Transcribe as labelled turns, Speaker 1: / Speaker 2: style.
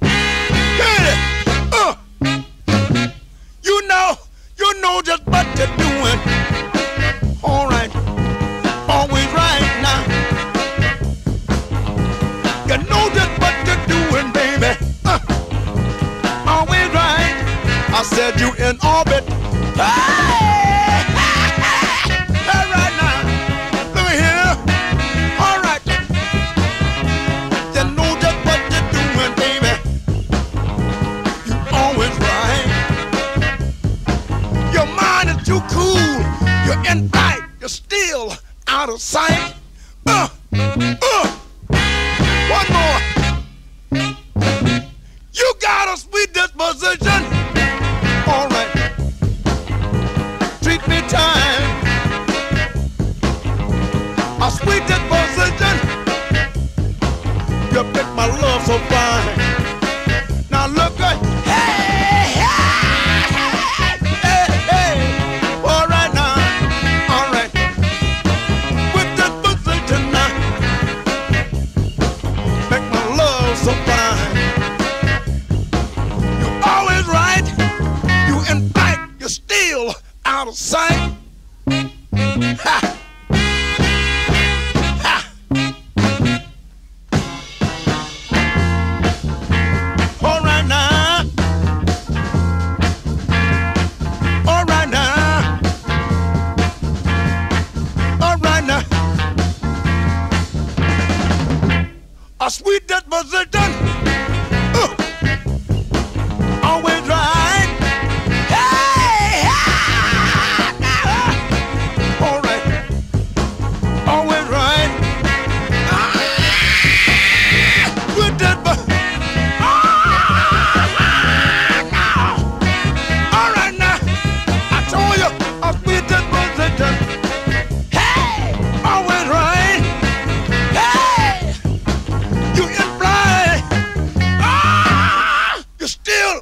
Speaker 1: Hit it. Uh. You know, you know just what you're doing. All right, always right now. You know just what you're doing, baby. Uh. Always right. I said you in orbit. Hey! Hey, You're. You're still out of sight. Uh, uh. One more. You got a sweet disposition. All right. Treat me time. A sweet out of sight. Ha! Ha! All right now. All right now. All right now. A sweet disposition. Uh. Still